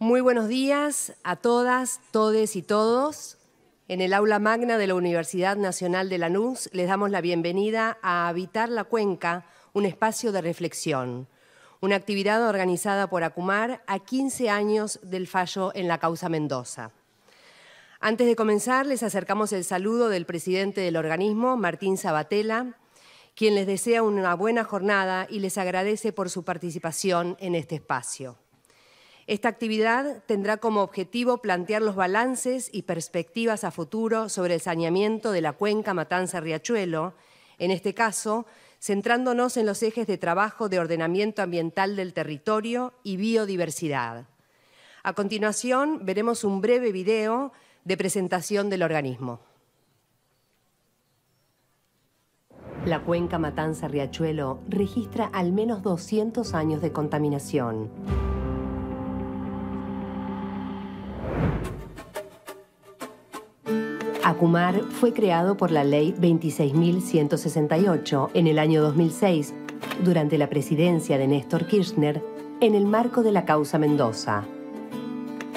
Muy buenos días a todas, todes y todos. En el aula magna de la Universidad Nacional de Lanús les damos la bienvenida a Habitar la Cuenca, un espacio de reflexión, una actividad organizada por Acumar a 15 años del fallo en la causa Mendoza. Antes de comenzar, les acercamos el saludo del presidente del organismo, Martín Sabatella, quien les desea una buena jornada y les agradece por su participación en este espacio. Esta actividad tendrá como objetivo plantear los balances y perspectivas a futuro sobre el saneamiento de la cuenca Matanza-Riachuelo, en este caso, centrándonos en los ejes de trabajo de ordenamiento ambiental del territorio y biodiversidad. A continuación, veremos un breve video de presentación del organismo. La cuenca Matanza-Riachuelo registra al menos 200 años de contaminación. Acumar fue creado por la Ley 26.168 en el año 2006, durante la presidencia de Néstor Kirchner, en el marco de la causa Mendoza.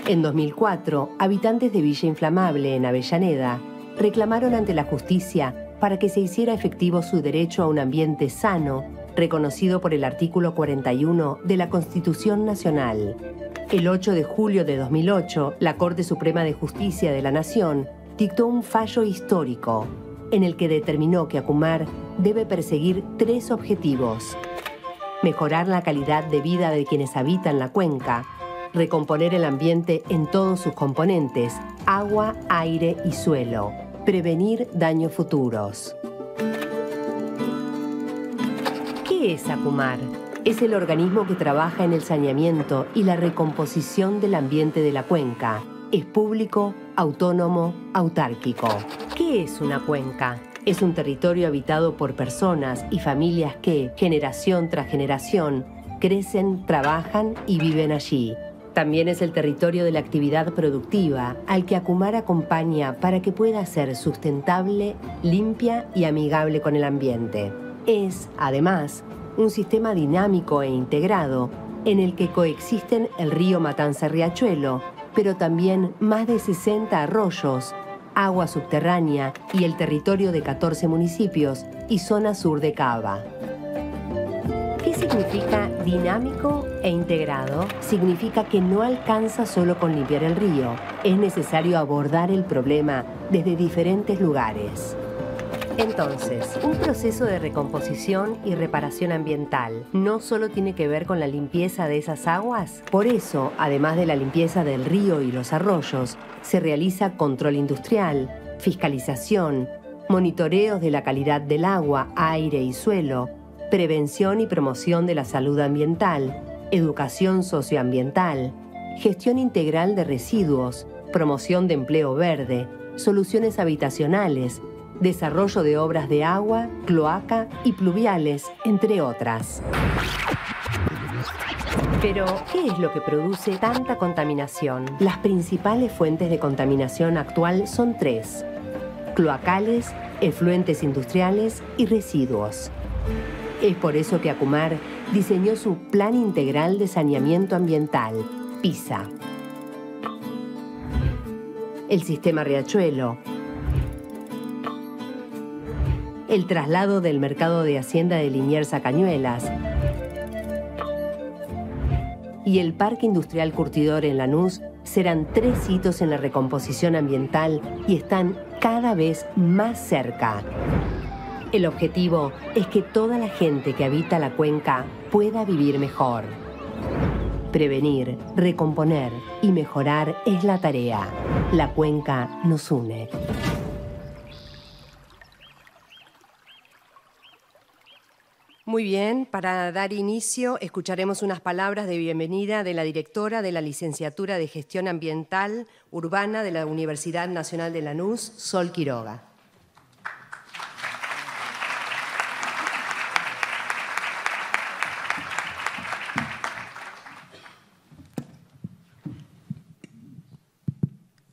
En 2004, habitantes de Villa Inflamable, en Avellaneda, reclamaron ante la justicia para que se hiciera efectivo su derecho a un ambiente sano, reconocido por el artículo 41 de la Constitución Nacional. El 8 de julio de 2008, la Corte Suprema de Justicia de la Nación dictó un fallo histórico en el que determinó que Acumar debe perseguir tres objetivos. Mejorar la calidad de vida de quienes habitan la cuenca, recomponer el ambiente en todos sus componentes, agua, aire y suelo, prevenir daños futuros. ¿Qué es Acumar? Es el organismo que trabaja en el saneamiento y la recomposición del ambiente de la cuenca es público, autónomo, autárquico. ¿Qué es una cuenca? Es un territorio habitado por personas y familias que, generación tras generación, crecen, trabajan y viven allí. También es el territorio de la actividad productiva al que Acumar acompaña para que pueda ser sustentable, limpia y amigable con el ambiente. Es, además, un sistema dinámico e integrado en el que coexisten el río Matanza-Riachuelo, pero también más de 60 arroyos, agua subterránea y el territorio de 14 municipios y zona sur de Cava. ¿Qué significa dinámico e integrado? Significa que no alcanza solo con limpiar el río, es necesario abordar el problema desde diferentes lugares. Entonces, un proceso de recomposición y reparación ambiental no solo tiene que ver con la limpieza de esas aguas, por eso, además de la limpieza del río y los arroyos, se realiza control industrial, fiscalización, monitoreos de la calidad del agua, aire y suelo, prevención y promoción de la salud ambiental, educación socioambiental, gestión integral de residuos, promoción de empleo verde, soluciones habitacionales, desarrollo de obras de agua, cloaca y pluviales, entre otras. Pero, ¿qué es lo que produce tanta contaminación? Las principales fuentes de contaminación actual son tres. Cloacales, efluentes industriales y residuos. Es por eso que Acumar diseñó su Plan Integral de Saneamiento Ambiental, PISA. El sistema Riachuelo, el traslado del mercado de Hacienda de Liniers a Cañuelas y el Parque Industrial Curtidor en Lanús serán tres hitos en la recomposición ambiental y están cada vez más cerca. El objetivo es que toda la gente que habita la cuenca pueda vivir mejor. Prevenir, recomponer y mejorar es la tarea. La cuenca nos une. Muy bien, para dar inicio escucharemos unas palabras de bienvenida de la directora de la Licenciatura de Gestión Ambiental Urbana de la Universidad Nacional de Lanús, Sol Quiroga.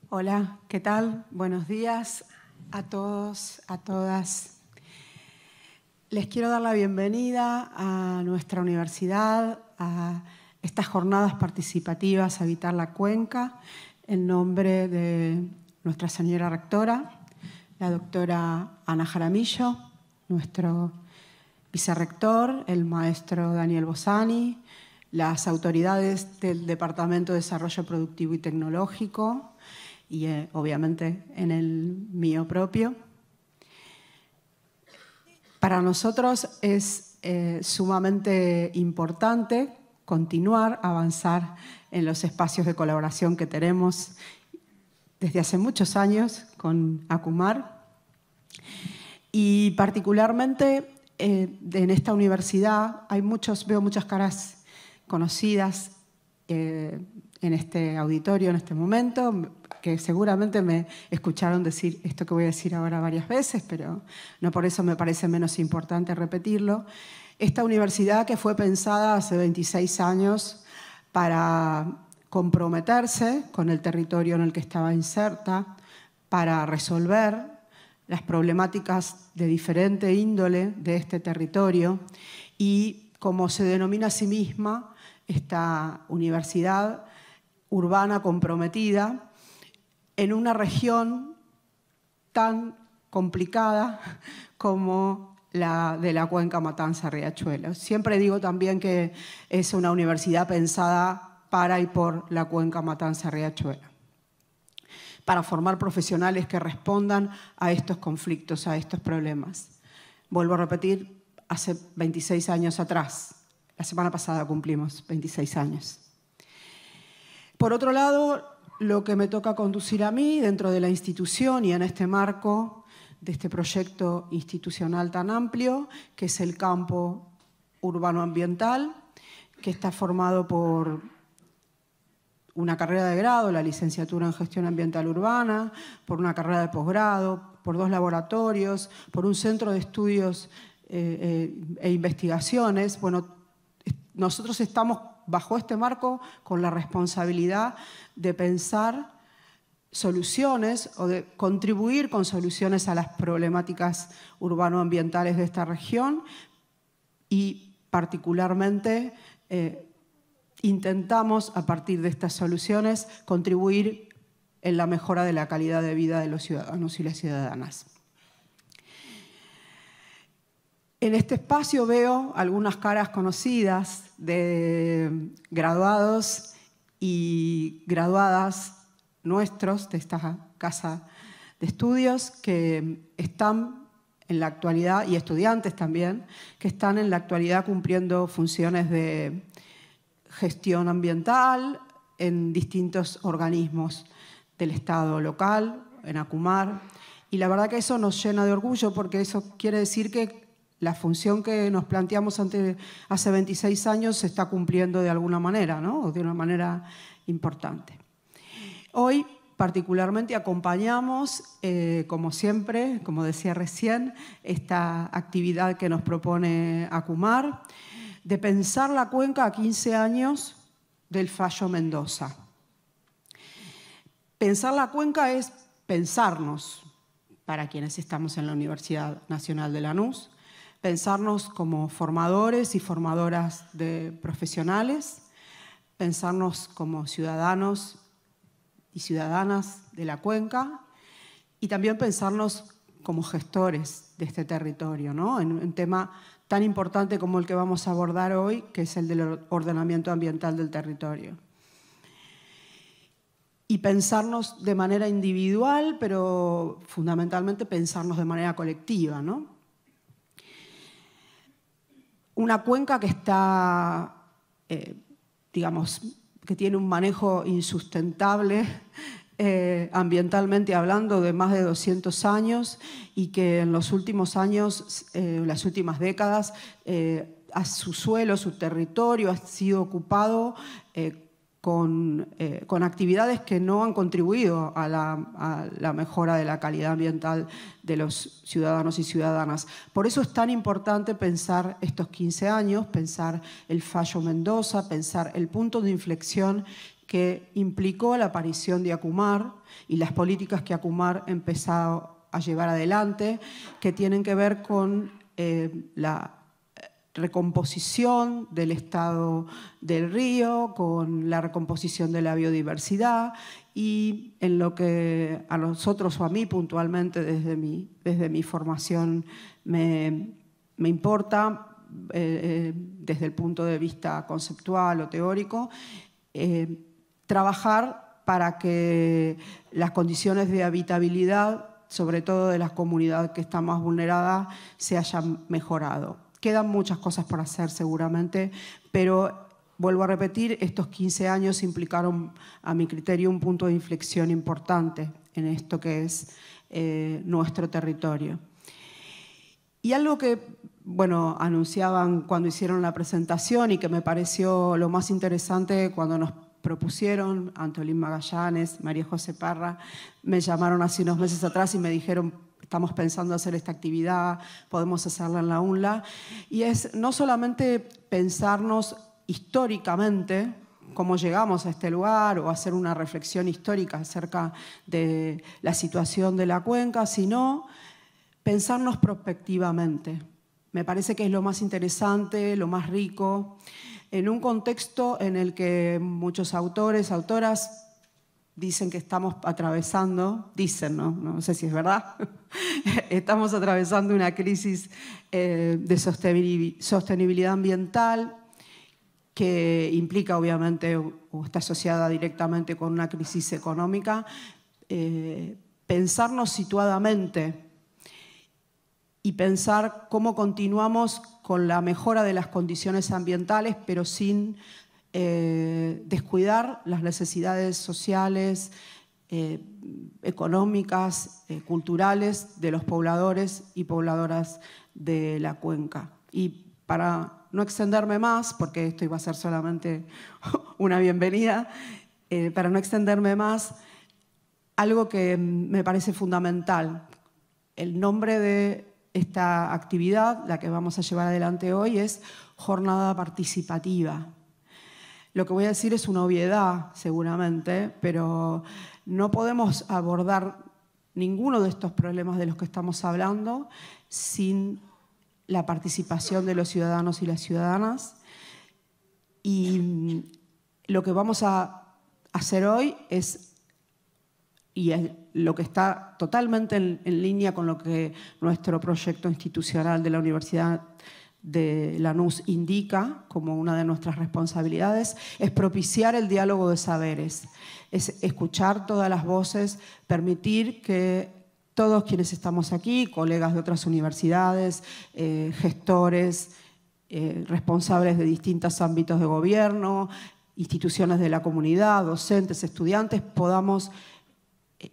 Hola, ¿qué tal? Buenos días a todos, a todas. Les quiero dar la bienvenida a nuestra universidad, a estas jornadas participativas Habitar la Cuenca en nombre de nuestra señora rectora, la doctora Ana Jaramillo, nuestro vicerrector, el maestro Daniel Bosani, las autoridades del Departamento de Desarrollo Productivo y Tecnológico y eh, obviamente en el mío propio. Para nosotros es eh, sumamente importante continuar, avanzar en los espacios de colaboración que tenemos desde hace muchos años con Acumar. Y particularmente eh, en esta universidad hay muchos, veo muchas caras conocidas eh, en este auditorio en este momento, que seguramente me escucharon decir esto que voy a decir ahora varias veces, pero no por eso me parece menos importante repetirlo. Esta universidad que fue pensada hace 26 años para comprometerse con el territorio en el que estaba inserta, para resolver las problemáticas de diferente índole de este territorio y, como se denomina a sí misma, esta universidad urbana comprometida en una región tan complicada como la de la cuenca Matanza-Riachuelo. Siempre digo también que es una universidad pensada para y por la cuenca Matanza-Riachuelo, para formar profesionales que respondan a estos conflictos, a estos problemas. Vuelvo a repetir, hace 26 años atrás, la semana pasada cumplimos 26 años. Por otro lado, lo que me toca conducir a mí dentro de la institución y en este marco de este proyecto institucional tan amplio, que es el campo urbano ambiental, que está formado por una carrera de grado, la licenciatura en gestión ambiental urbana, por una carrera de posgrado, por dos laboratorios, por un centro de estudios eh, eh, e investigaciones. Bueno, nosotros estamos bajo este marco con la responsabilidad de pensar soluciones o de contribuir con soluciones a las problemáticas urbanoambientales de esta región y particularmente eh, intentamos a partir de estas soluciones contribuir en la mejora de la calidad de vida de los ciudadanos y las ciudadanas. En este espacio veo algunas caras conocidas de graduados y graduadas nuestros de esta casa de estudios que están en la actualidad, y estudiantes también, que están en la actualidad cumpliendo funciones de gestión ambiental en distintos organismos del Estado local, en Acumar. Y la verdad que eso nos llena de orgullo porque eso quiere decir que la función que nos planteamos hace 26 años se está cumpliendo de alguna manera, ¿no? de una manera importante. Hoy particularmente acompañamos, eh, como siempre, como decía recién, esta actividad que nos propone Acumar, de pensar la cuenca a 15 años del fallo Mendoza. Pensar la cuenca es pensarnos, para quienes estamos en la Universidad Nacional de Lanús, pensarnos como formadores y formadoras de profesionales, pensarnos como ciudadanos y ciudadanas de la cuenca y también pensarnos como gestores de este territorio, ¿no? en un tema tan importante como el que vamos a abordar hoy, que es el del ordenamiento ambiental del territorio. Y pensarnos de manera individual, pero fundamentalmente pensarnos de manera colectiva, ¿no? Una cuenca que está, eh, digamos, que tiene un manejo insustentable eh, ambientalmente hablando de más de 200 años y que en los últimos años, eh, las últimas décadas, a su suelo, su territorio ha sido ocupado eh, con, actividades que no han contribuido a la, mejora de la calidad ambiental de los ciudadanos y ciudadanas. Por eso es tan importante pensar estos 15 años, pensar el fallo Mendoza, pensar el punto de inflexión que implicó la aparición de Acumar y las políticas que Acumar ha empezado a llevar adelante, que tienen que ver con eh, la recomposición del estado del río, con la recomposición de la biodiversidad y en lo que a nosotros o a mí puntualmente desde mi, desde mi formación me, importa, eh, eh, desde el punto de vista conceptual o teórico, eh, trabajar para que las condiciones de habitabilidad, sobre todo de las comunidades que están más vulneradas, se hayan mejorado. Quedan muchas cosas por hacer seguramente, pero vuelvo a repetir, estos 15 años implicaron, a mi criterio, un punto de inflexión importante en esto que es eh, nuestro territorio. Y algo que, bueno, anunciaban cuando hicieron la presentación y que me pareció lo más interesante cuando nos propusieron, Antolín Magallanes, María José Parra, me llamaron hace unos meses atrás y me dijeron, estamos pensando hacer esta actividad, podemos hacerla en la UNLA. Y es no solamente pensarnos históricamente cómo llegamos a este lugar o hacer una reflexión histórica acerca de la situación de la cuenca, sino pensarnos prospectivamente. Me parece que es lo más interesante, lo más rico, en un contexto en el que muchos autores, autoras dicen que estamos atravesando, dicen, no, no sé si es verdad, estamos atravesando una crisis eh, de sostenibilidad ambiental que implica obviamente o está asociada directamente con una crisis económica, eh, pensarnos situadamente y pensar cómo continuamos con la mejora de las condiciones ambientales, pero sin eh, descuidar las necesidades sociales, eh, económicas, eh, culturales de los pobladores y pobladoras de la cuenca. Y para no extenderme más, porque esto iba a ser solamente una bienvenida, para no extenderme más, algo que me parece fundamental. El nombre de esta actividad, la que vamos a llevar adelante hoy, es Jornada Participativa. Lo que voy a decir es una obviedad, seguramente, pero no podemos abordar ninguno de estos problemas de los que estamos hablando sin la participación de los ciudadanos y las ciudadanas. Y lo que vamos a hacer hoy es, y lo que está totalmente en, en línea con lo que nuestro proyecto institucional de la Universidad de Lanús indica como una de nuestras responsabilidades es propiciar el diálogo de saberes, es escuchar todas las voces, permitir que todos quienes estamos aquí, colegas de otras universidades, eh, gestores, eh, responsables de distintos ámbitos de gobierno, instituciones de la comunidad, docentes, estudiantes, podamos eh,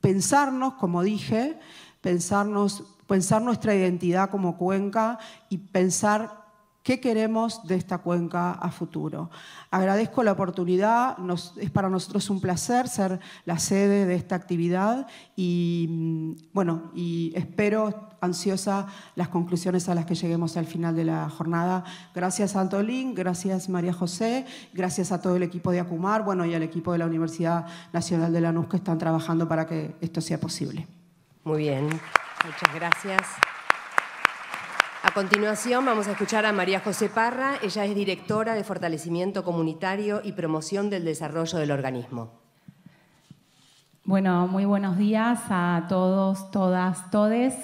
pensarnos, como dije, pensarnos pensar nuestra identidad como cuenca y pensar qué queremos de esta cuenca a futuro. Agradezco la oportunidad, es para nosotros un placer ser la sede de esta actividad y, mm, bueno, y espero ansiosa las conclusiones a las que lleguemos al final de la jornada. Gracias a Antolín, gracias María José, gracias a todo el equipo de Acumar, bueno, y al equipo de la Universidad Nacional de Lanús que están trabajando para que esto sea posible. Muy bien. Muchas gracias. A continuación vamos a escuchar a María José Parra. Ella es directora de Fortalecimiento Comunitario y Promoción del Desarrollo del Organismo. Bueno, muy buenos días a todos, todas, todes.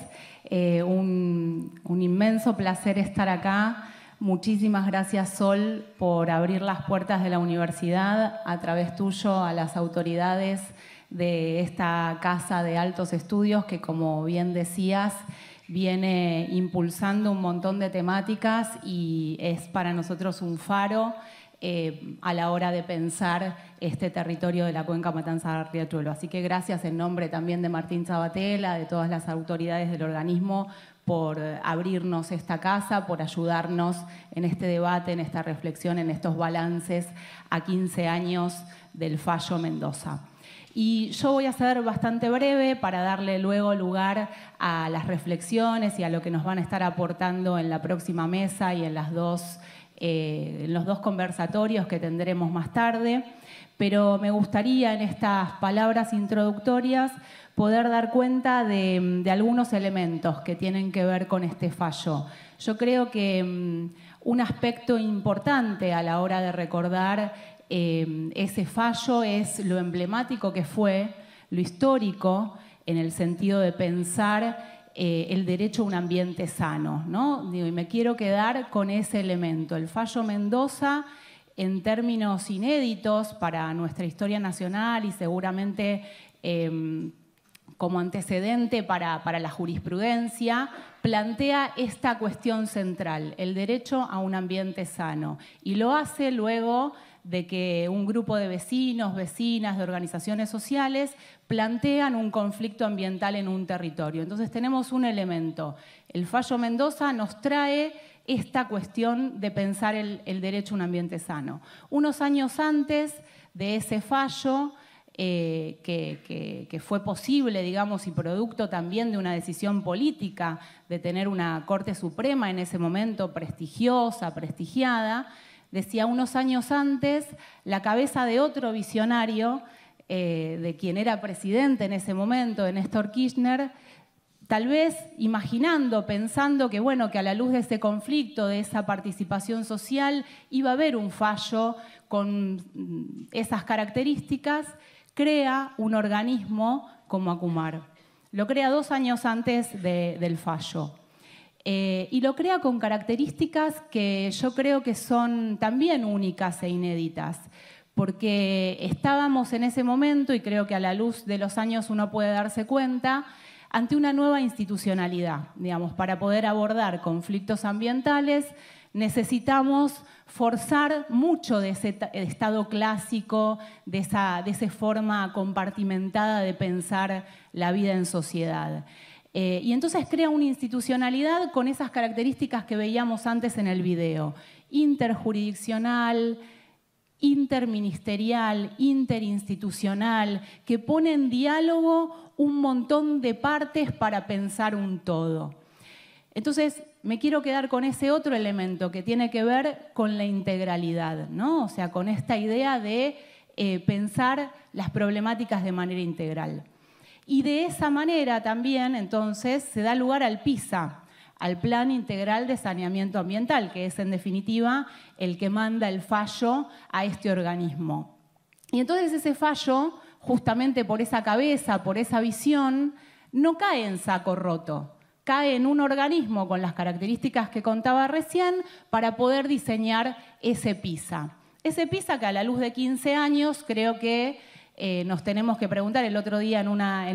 Eh, un, un inmenso placer estar acá. Muchísimas gracias, Sol, por abrir las puertas de la universidad a través tuyo a las autoridades de esta casa de altos estudios que, como bien decías, viene impulsando un montón de temáticas y es para nosotros un faro eh, a la hora de pensar este territorio de la cuenca Matanza-Riachuelo. Así que gracias en nombre también de Martín Zabatela, de todas las autoridades del organismo, por abrirnos esta casa, por ayudarnos en este debate, en esta reflexión, en estos balances a 15 años del fallo Mendoza. Y yo voy a ser bastante breve para darle luego lugar a las reflexiones y a lo que nos van a estar aportando en la próxima mesa y en eh, los dos conversatorios que tendremos más tarde, pero me gustaría en estas palabras introductorias poder dar cuenta de, algunos elementos que tienen que ver con este fallo. Yo creo que mm, un aspecto importante a la hora de recordar eh, ese fallo es lo emblemático que fue, lo histórico, en el sentido de pensar eh, el derecho a un ambiente sano. ¿no? y me quiero quedar con ese elemento. El fallo Mendoza, en términos inéditos para nuestra historia nacional y seguramente em, como antecedente para, para, la jurisprudencia, plantea esta cuestión central, el derecho a un ambiente sano. Y lo hace luego de que un grupo de vecinos, vecinas, de organizaciones sociales plantean un conflicto ambiental en un territorio. Entonces tenemos un elemento. El fallo Mendoza nos trae esta cuestión de pensar el, derecho a un ambiente sano. Unos años antes de ese fallo, eh, que, fue posible, digamos, y producto también de una decisión política de tener una Corte Suprema en ese momento prestigiosa, prestigiada, decía unos años antes, la cabeza de otro visionario, eh, de quien era presidente en ese momento, de Néstor Kirchner, tal vez imaginando, pensando que, bueno, que a la luz de ese conflicto, de esa participación social, iba a haber un fallo con esas características, crea un organismo como Acumar. Lo crea dos años antes del fallo. Eh, y lo crea con características que yo creo que son también únicas e inéditas, porque estábamos en ese momento, y creo que a la luz de los años uno puede darse cuenta, ante una nueva institucionalidad, digamos, para poder abordar conflictos ambientales necesitamos forzar mucho de ese estado clásico, de esa, de esa forma compartimentada de pensar la vida en sociedad. Eh, y entonces crea una institucionalidad con esas características que veíamos antes en el video, interjurisdiccional, interministerial, interinstitucional, que pone en diálogo un montón de partes para pensar un todo. Entonces, me quiero quedar con ese otro elemento que tiene que ver con la integralidad, ¿no? O sea, con esta idea de eh, pensar las problemáticas de manera integral. Y de esa manera también, entonces, se da lugar al PISA, al Plan Integral de Saneamiento Ambiental, que es en definitiva el que manda el fallo a este organismo. Y entonces ese fallo, justamente por esa cabeza, por esa visión, no cae en saco roto, cae en un organismo con las características que contaba recién para poder diseñar ese PISA. Ese PISA que a la luz de 15 años creo que eh, nos tenemos que preguntar. El otro día en,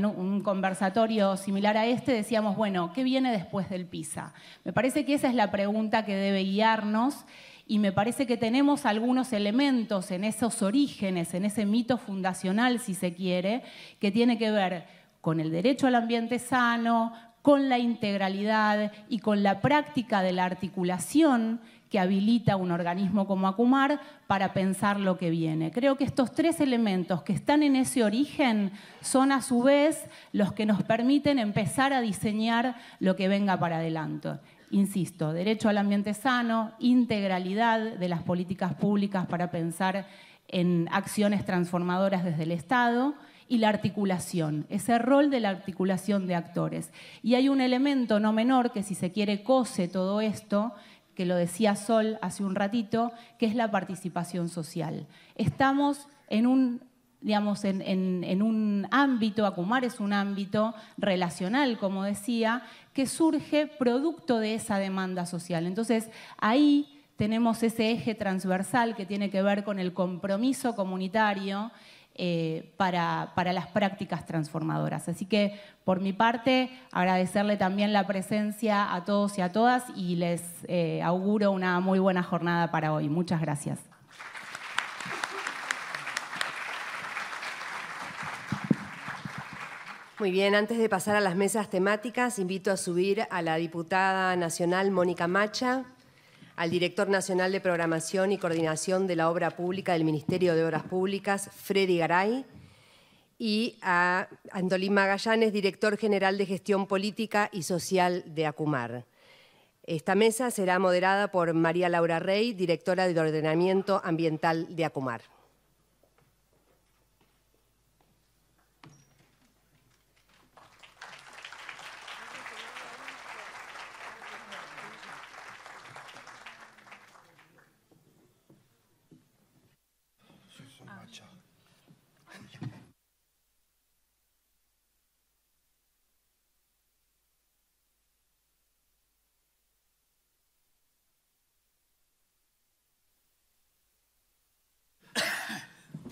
un conversatorio similar a este decíamos, bueno, ¿qué viene después del PISA? Me parece que esa es la pregunta que debe guiarnos y me parece que tenemos algunos elementos en esos orígenes, en ese mito fundacional, si se quiere, que tiene que ver con el derecho al ambiente sano, con la integralidad y con la práctica de la articulación que habilita un organismo como Acumar para pensar lo que viene. Creo que estos tres elementos que están en ese origen son a su vez los que nos permiten empezar a diseñar lo que venga para adelante. Insisto, derecho al ambiente sano, integralidad de las políticas públicas para pensar en acciones transformadoras desde el Estado y la articulación, ese rol de la articulación de actores. Y hay un elemento no menor que si se quiere cose todo esto, que lo decía Sol hace un ratito, que es la participación social. Estamos en un, digamos, en, un ámbito, Acumar es un ámbito relacional, como decía, que surge producto de esa demanda social. Entonces, ahí tenemos ese eje transversal que tiene que ver con el compromiso comunitario eh, para, las prácticas transformadoras. Así que, por mi parte, agradecerle también la presencia a todos y a todas y les eh, auguro una muy buena jornada para hoy. Muchas gracias. Muy bien, antes de pasar a las mesas temáticas, invito a subir a la diputada nacional Mónica Macha al director nacional de programación y coordinación de la obra pública del Ministerio de Obras Públicas, Freddy Garay, y a Antolín Magallanes, director general de gestión política y social de ACUMAR. Esta mesa será moderada por María Laura Rey, directora de Ordenamiento Ambiental de Acumar.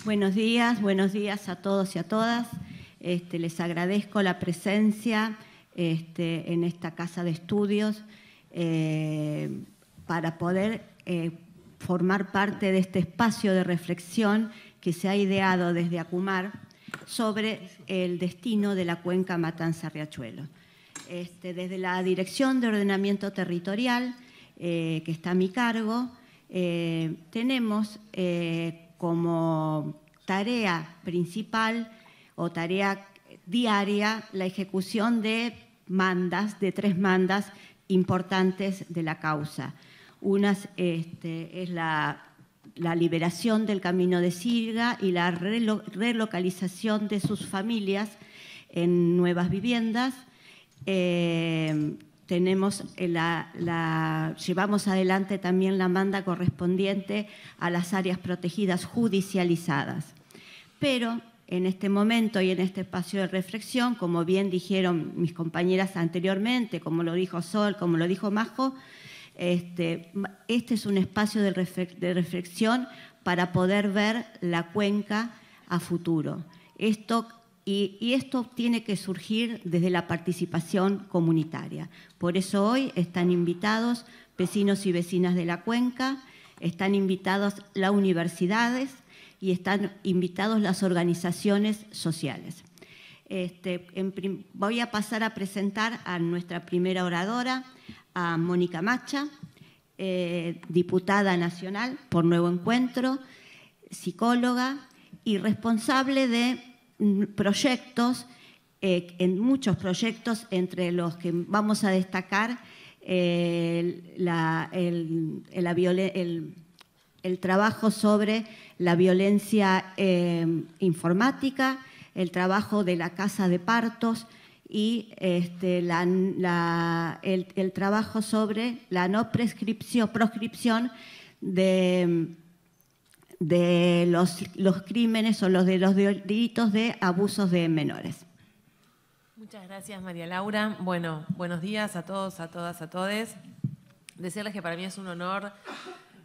Buenos días, buenos días a todos y a todas. Este, les agradezco la presencia este, en esta casa de estudios eh, para poder eh, formar parte de este espacio de reflexión que se ha ideado desde Acumar sobre el destino de la cuenca Matanza-Riachuelo. Este, desde la Dirección de Ordenamiento Territorial, eh, que está a mi cargo, tenemos como tarea principal o tarea diaria la ejecución de mandas, de tres mandas importantes de la causa. Una este, es la, liberación del camino de Silga y la relocalización de sus familias en nuevas viviendas. Eh, tenemos la, llevamos adelante también la manda correspondiente a las áreas protegidas judicializadas. Pero en este momento y en este espacio de reflexión, como bien dijeron mis compañeras anteriormente, como lo dijo Sol, como lo dijo Majo, este, este es un espacio de, reflexión para poder ver la cuenca a futuro. Esto y, esto tiene que surgir desde la participación comunitaria. Por eso hoy están invitados vecinos y vecinas de la cuenca, están invitados las universidades y están invitados las organizaciones sociales. Este, voy a pasar a presentar a nuestra primera oradora, a Mónica Macha, eh, diputada nacional por Nuevo Encuentro, psicóloga y responsable de proyectos, eh, en muchos proyectos, entre los que vamos a destacar el, trabajo sobre la violencia eh, informática, el trabajo de la casa de partos y este, el, trabajo sobre la no prescripción, proscripción de de los, los crímenes o los de los delitos de abusos de menores. Muchas gracias, María Laura. Bueno, buenos días a todos, a todas, a todes. Decirles que para mí es un honor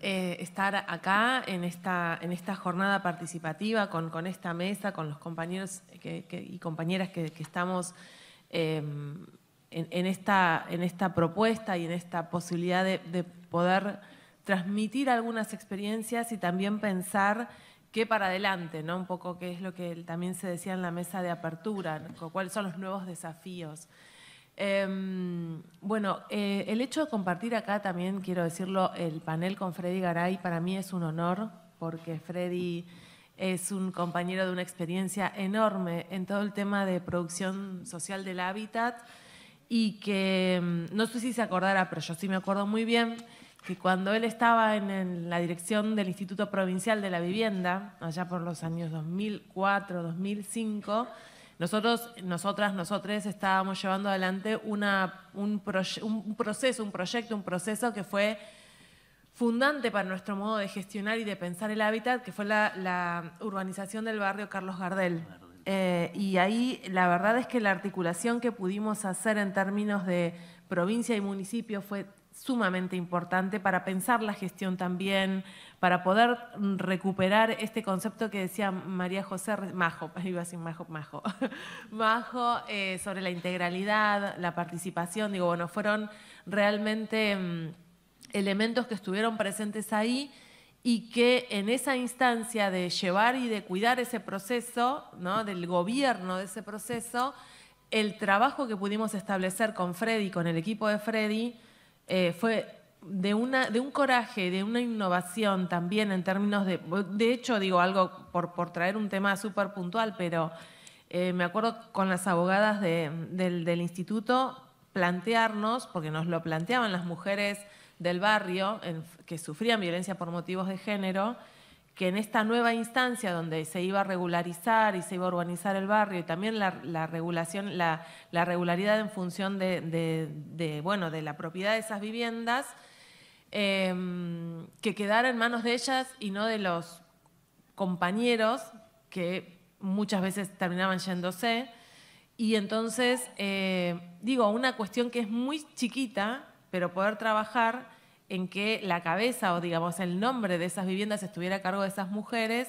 eh, estar acá en esta, en esta jornada participativa con, con esta mesa, con los compañeros y compañeras que, estamos eh, en, esta, en esta propuesta y en esta posibilidad de poder transmitir algunas experiencias y también pensar qué para adelante, ¿no? Un poco qué es lo que también se decía en la mesa de apertura, cuáles son los nuevos desafíos. Em, bueno, eh, el hecho de compartir acá también, quiero decirlo, el panel con Freddy Garay para mí es un honor, porque Freddy es un compañero de una experiencia enorme en todo el tema de producción social del hábitat y que, em, no sé si se acordará, pero yo sí me acuerdo muy bien, que cuando él estaba en, la dirección del Instituto Provincial de la Vivienda, allá por los años 2004, 2005, nosotros, nosotras, nosotros estábamos llevando adelante una, un, proceso, un proyecto, un proceso que fue fundante para nuestro modo de gestionar y de pensar el hábitat, que fue la, urbanización del barrio Carlos Gardel. Eh, y ahí la verdad es que la articulación que pudimos hacer en términos de provincia y municipio fue sumamente importante para pensar la gestión también, para poder recuperar este concepto que decía María José Majo, iba a decir Majo, Majo, Majo eh, sobre la integralidad, la participación, digo, bueno, fueron realmente mm, elementos que estuvieron presentes ahí y que en esa instancia de llevar y de cuidar ese proceso, ¿no? del gobierno de ese proceso, el trabajo que pudimos establecer con Freddy, con el equipo de Freddy, eh, fue de, una, de un coraje, de una innovación también en términos de... De hecho, digo algo por, por traer un tema súper puntual, pero eh, me acuerdo con las abogadas del, del, instituto plantearnos, porque nos lo planteaban las mujeres del barrio que sufrían violencia por motivos de género, que en esta nueva instancia donde se iba a regularizar y se iba a urbanizar el barrio y también la, regulación, la, regularidad en función de, bueno, de la propiedad de esas viviendas, em, que quedara en manos de ellas y no de los compañeros que muchas veces terminaban yéndose. Y entonces, eh, digo, una cuestión que es muy chiquita, pero poder trabajar en que la cabeza o digamos el nombre de esas viviendas estuviera a cargo de esas mujeres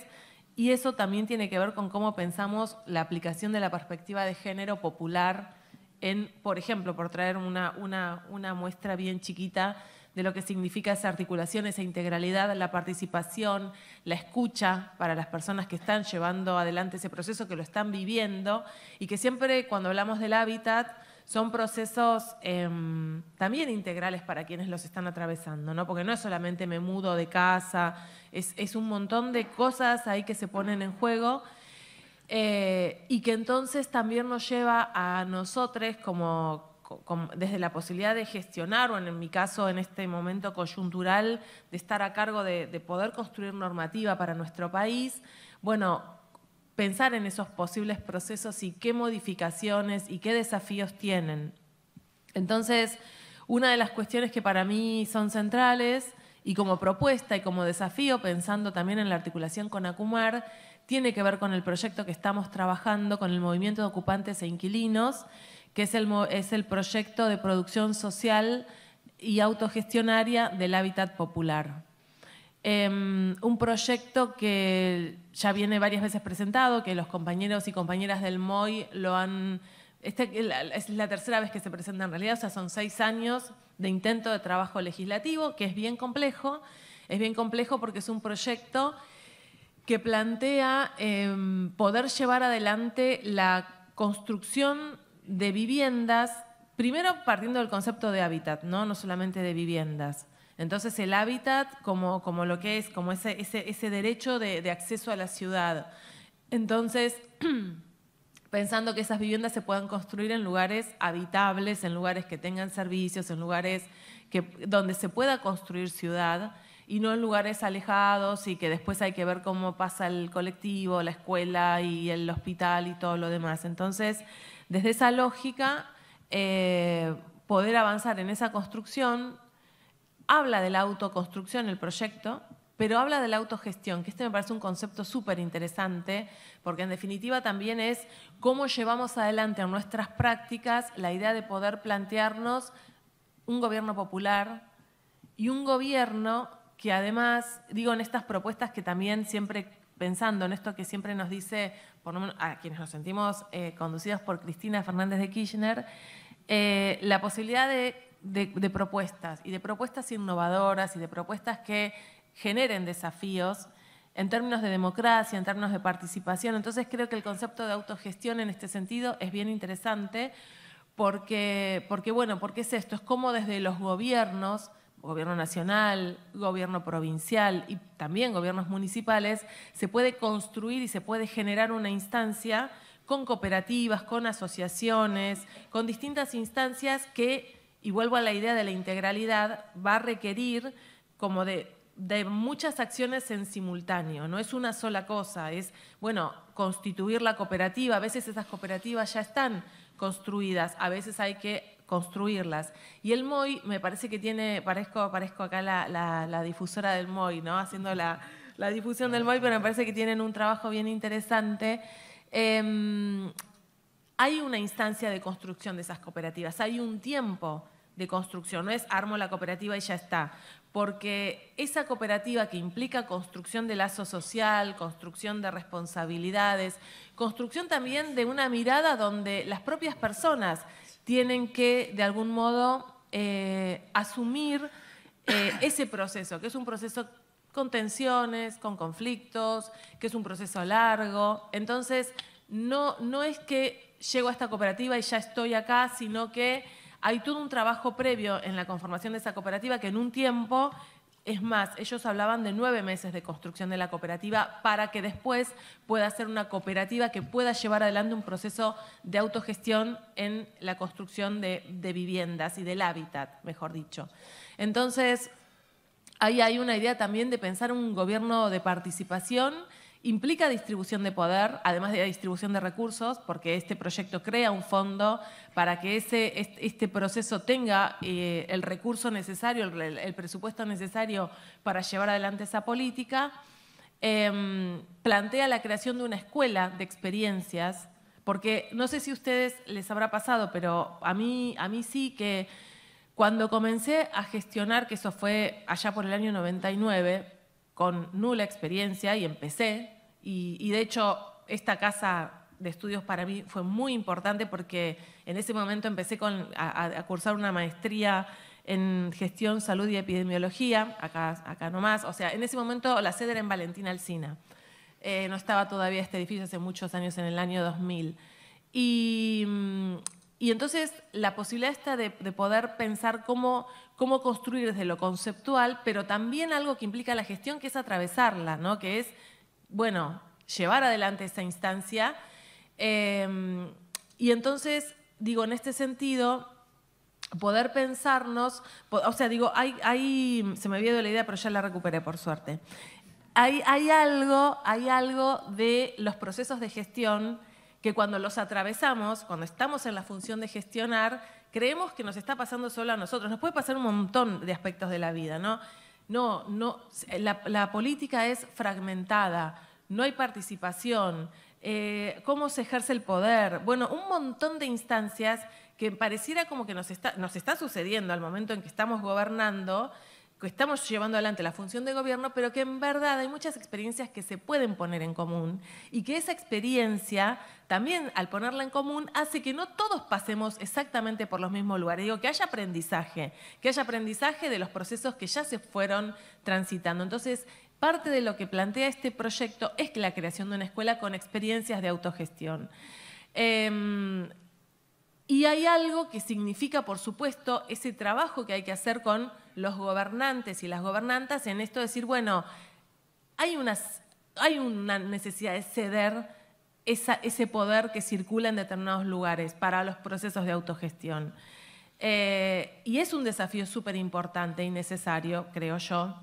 y eso también tiene que ver con cómo pensamos la aplicación de la perspectiva de género popular en, por ejemplo, por traer una, una, una muestra bien chiquita de lo que significa esa articulación, esa integralidad, la participación, la escucha para las personas que están llevando adelante ese proceso, que lo están viviendo y que siempre cuando hablamos del hábitat son procesos em, también integrales para quienes los están atravesando, ¿no? porque no es solamente me mudo de casa, es, un montón de cosas ahí que se ponen en juego eh, y que entonces también nos lleva a nosotros como, desde la posibilidad de gestionar, o en mi caso en este momento coyuntural, de estar a cargo de, de poder construir normativa para nuestro país, bueno, pensar en esos posibles procesos y qué modificaciones y qué desafíos tienen. Entonces, una de las cuestiones que para mí son centrales y como propuesta y como desafío, pensando también en la articulación con Acumar, tiene que ver con el proyecto que estamos trabajando con el movimiento de ocupantes e inquilinos, que es el, es el proyecto de producción social y autogestionaria del hábitat popular. Em, un proyecto que ya viene varias veces presentado, que los compañeros y compañeras del MOI lo han... Este, es la tercera vez que se presenta en realidad, o sea, son seis años de intento de trabajo legislativo, que es bien complejo. Es bien complejo porque es un proyecto que plantea em, poder llevar adelante la construcción de viviendas, primero partiendo del concepto de hábitat, no, no solamente de viviendas. Entonces el hábitat como, como lo que es, como ese, ese, derecho de, acceso a la ciudad. Entonces, pensando que esas viviendas se puedan construir en lugares habitables, en lugares que tengan servicios, en lugares que, donde se pueda construir ciudad y no en lugares alejados y que después hay que ver cómo pasa el colectivo, la escuela y el hospital y todo lo demás. Entonces, desde esa lógica, eh, poder avanzar en esa construcción habla de la autoconstrucción, el proyecto, pero habla de la autogestión, que este me parece un concepto súper interesante, porque en definitiva también es cómo llevamos adelante en nuestras prácticas la idea de poder plantearnos un gobierno popular y un gobierno que además, digo, en estas propuestas que también siempre pensando en esto que siempre nos dice, por lo menos a quienes nos sentimos eh, conducidos por Cristina Fernández de Kirchner, eh, la posibilidad de de, propuestas y de propuestas innovadoras y de propuestas que generen desafíos en términos de democracia, en términos de participación. Entonces creo que el concepto de autogestión en este sentido es bien interesante porque, porque bueno, porque es esto, es como desde los gobiernos, gobierno nacional, gobierno provincial y también gobiernos municipales, se puede construir y se puede generar una instancia con cooperativas, con asociaciones, con distintas instancias que y vuelvo a la idea de la integralidad, va a requerir como de, muchas acciones en simultáneo, no es una sola cosa, es, bueno, constituir la cooperativa, a veces esas cooperativas ya están construidas, a veces hay que construirlas. Y el MOI me parece que tiene, parezco, parezco acá la, difusora del MOI, ¿no? haciendo la, difusión del MOI, pero me parece que tienen un trabajo bien interesante. Em, hay una instancia de construcción de esas cooperativas, hay un tiempo de construcción, no es armo la cooperativa y ya está, porque esa cooperativa que implica construcción de lazo social, construcción de responsabilidades, construcción también de una mirada donde las propias personas tienen que, de algún modo, eh, asumir eh, ese proceso, que es un proceso con tensiones, con conflictos, que es un proceso largo. Entonces, no, no es que llego a esta cooperativa y ya estoy acá, sino que hay todo un trabajo previo en la conformación de esa cooperativa que en un tiempo Es más, ellos hablaban de nueve meses de construcción de la cooperativa para que después pueda ser una cooperativa que pueda llevar adelante un proceso de autogestión en la construcción de, de viviendas y del hábitat, mejor dicho. Entonces, ahí hay una idea también de pensar un gobierno de participación Implica distribución de poder, además de distribución de recursos, porque este proyecto crea un fondo para que ese, este proceso tenga eh, el recurso necesario, el, presupuesto necesario para llevar adelante esa política. Em, plantea la creación de una escuela de experiencias, porque no sé si a ustedes les habrá pasado, pero a mí, a mí sí que cuando comencé a gestionar, que eso fue allá por el año 99, con nula experiencia y empecé. Y, de hecho, esta casa de estudios para mí fue muy importante porque en ese momento empecé a, cursar una maestría en gestión, salud y epidemiología, acá, nomás. O sea, en ese momento la sede era en Valentina Alcina. Eh, no estaba todavía este edificio hace muchos años, en el año 2000. Y, mm, y entonces la posibilidad está de, poder pensar cómo, cómo, construir desde lo conceptual, pero también algo que implica la gestión, que es atravesarla, ¿no? que es, bueno, llevar adelante esa instancia. Em, y entonces, digo, en este sentido, poder pensarnos, o sea, digo, hay, hay, se me había ido la idea, pero ya la recuperé por suerte. Hay, hay, algo, hay algo de los procesos de gestión que cuando los atravesamos, cuando estamos en la función de gestionar, creemos que nos está pasando solo a nosotros. Nos puede pasar un montón de aspectos de la vida, ¿no? No, no, la, política es fragmentada, no hay participación, eh, cómo se ejerce el poder, bueno, un montón de instancias que pareciera como que nos está, nos está sucediendo al momento en que estamos gobernando, que estamos llevando adelante la función de gobierno, pero que en verdad hay muchas experiencias que se pueden poner en común y que esa experiencia también al ponerla en común hace que no todos pasemos exactamente por los mismos lugares. Digo, que haya aprendizaje, que haya aprendizaje de los procesos que ya se fueron transitando. Entonces, parte de lo que plantea este proyecto es la creación de una escuela con experiencias de autogestión. Em, y hay algo que significa, por supuesto, ese trabajo que hay que hacer con los gobernantes y las gobernantas en esto de decir, bueno, hay, hay una necesidad de ceder ese poder que circula en determinados lugares para los procesos de autogestión. Eh, y es un desafío súper importante y necesario, creo yo.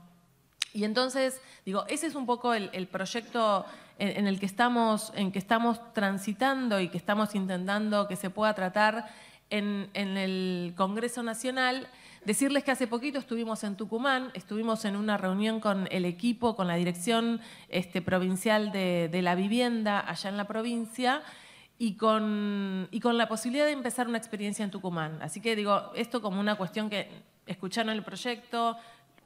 Y entonces, digo, ese es un poco el proyecto en, el que estamos, en que estamos transitando y que estamos intentando que se pueda tratar en, el Congreso Nacional. Decirles que hace poquito estuvimos en Tucumán, estuvimos en una reunión con el equipo, con la dirección este, provincial de, la vivienda allá en la provincia y con, la posibilidad de empezar una experiencia en Tucumán. Así que digo, esto como una cuestión que escucharon el proyecto,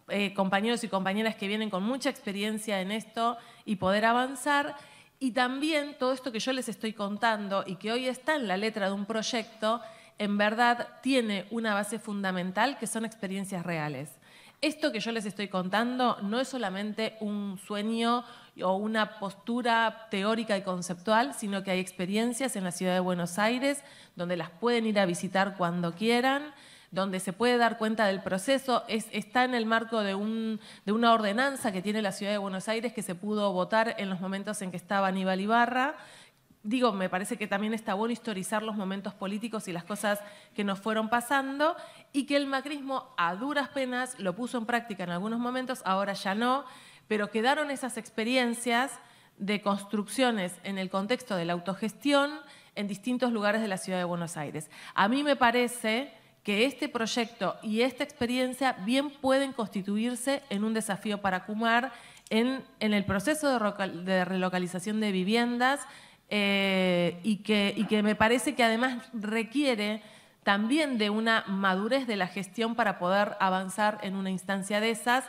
eh, compañeros y compañeras que vienen con mucha experiencia en esto y poder avanzar. Y también todo esto que yo les estoy contando y que hoy está en la letra de un proyecto, en verdad tiene una base fundamental que son experiencias reales. Esto que yo les estoy contando no es solamente un sueño o una postura teórica y conceptual, sino que hay experiencias en la ciudad de Buenos Aires donde las pueden ir a visitar cuando quieran, donde se puede dar cuenta del proceso, está en el marco de, una ordenanza que tiene la Ciudad de Buenos Aires que se pudo votar en los momentos en que estaba Aníbal Ibarra. Digo, me parece que también está bueno historizar los momentos políticos y las cosas que nos fueron pasando y que el macrismo a duras penas lo puso en práctica en algunos momentos, ahora ya no, pero quedaron esas experiencias de construcciones en el contexto de la autogestión en distintos lugares de la ciudad de Buenos Aires. A mí me parece que este proyecto y esta experiencia bien pueden constituirse en un desafío para Kumar en, el proceso de, relocalización de viviendas eh, y, que, y que me parece que además requiere también de una madurez de la gestión para poder avanzar en una instancia de esas,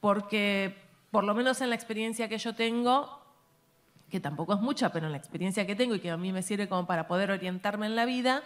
porque por lo menos en la experiencia que yo tengo, que tampoco es mucha, pero en la experiencia que tengo y que a mí me sirve como para poder orientarme en la vida,